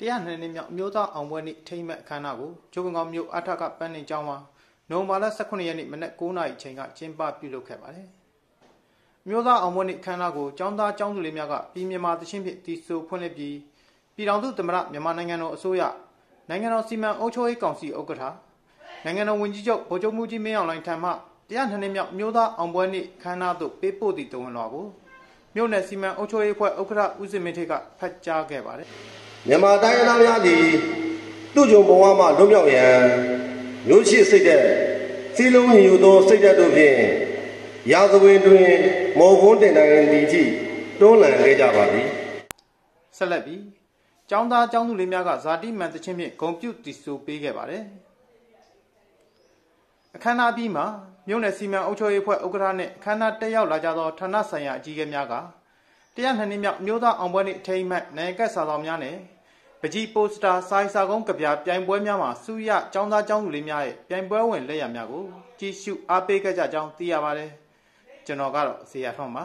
တရားနှစ်နှစ်မြောက်အမျိုးသားအောင်ပွဲနေ့ထိမ့်မဲ့အခမ်းအနားကိုကျိုးကံကောင်းမြို့အထက်ကပန်းနေကျောင်းမှာနိုဝင်ဘာလ18ရက်နေ့မနက်9:00နာရီချိန်ကကျင်းပပြုလုပ်ခဲ့ပါတယ်။မြို့သားအောင်ပွဲနေ့အခမ်းအနားကိုကျောင်းသားကျောင်းသူလေးများကပြည်မြန်မာသချင်းဖြင့်တီးဆိုဖွင့်လှစ်ပြီးပြည်တော်သူသမ္မတမြန်မာနိုင်ငံတော်အစိုးရနိုင်ငံတော်စီမံအုပ်ချုပ်ရေးကောင်စီဥက္ကဋ္ဌနိုင်ငံတော်ဝန်ကြီးချုပ်ဗိုလ်ချုပ်မှုကြီးမင်းအောင်လှိုင်ထံမှတရားနှစ်နှစ်မြောက်မြို့သားအောင်ပွဲနေ့အခမ်းအနားသို့ပေးပို့သည့်တဝန်တော်ကိုမြို့နယ်စီမံအုပ်ချုပ်ရေးအဖွဲ့ဥက္ကဋ္ဌဦးစင်မင်းထေကဖတ်ကြားခဲ့ပါတယ်။ မြန်မာတိုင်းရင်းသားများသည်သူ့ကြုံဘဝမှလွတ်မြောက်ရန်မျိုးရှိစိတ်တဲ့စီလုံးညီယူသောစိတ်ဓာတ်တို့ဖြင့်ရာဇဝင်တွင်မော်ခွန်းတင်တိုင်းသည်ထိတွန်းလှန်ခဲ့ကြပါသည်။ဆက်လက်ပြီးကျောင်းသားကျောင်းသူလေးများကဇာတိမှန်သချင်းဖြင့်ဂုံပြုတည်ဆိုပေးခဲ့ပါတယ်။အခမ်းအနားပြီးမှာမြို့နယ်စီမံအုပ်ချုပ်ရေးအဖွဲ့ဥက္ကဋ္ဌနဲ့အခမ်းအနားတက်ရောက်လာကြသောဌာနဆိုင်ရာအကြီးအကဲများက တရားနှစ်နှစ်မြောက်မြို့သားအောင်ပွဲနေ့အထိမ်းအမှတ်နိုင်ကက်စာဆောင်များနဲ့ပကြီးပိုစတာစာရေးစာကုန်းကြပြပြိုင်ပွဲများမှာစူရចောင်းသားចောင်းသူလေးများရဲ့ပြိုင်ပွဲဝင်လက်ရများကိုကြည့်ရှုအားပေးခဲ့ကြကြောင်းသိရပါတယ်ကျွန်တော်ကတော့ဇေယျထွန်းပါ